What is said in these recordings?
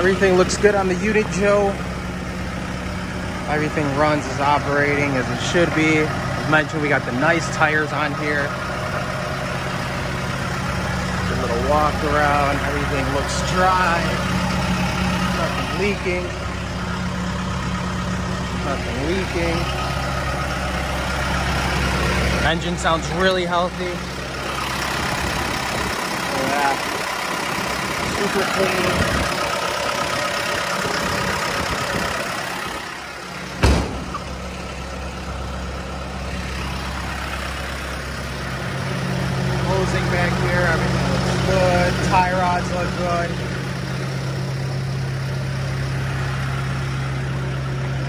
Everything looks good on the unit, Joe. Everything runs, is operating as it should be. As mentioned, we got the nice tires on here. A little walk around. Everything looks dry. Nothing leaking. Nothing leaking. Engine sounds really healthy. Yeah. Super clean. Hosing back here, everything looks good. Tie rods look good.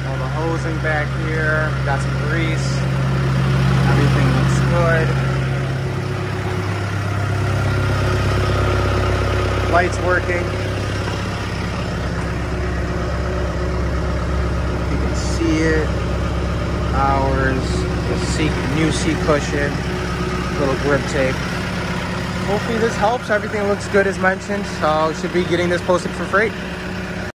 All the hosing back here, got some grease. Everything looks good. Lights working. You can see it. Hours, the seat, new seat cushion, little grip tape. Hopefully this helps. Everything looks good as mentioned. So should be getting this posted for freight.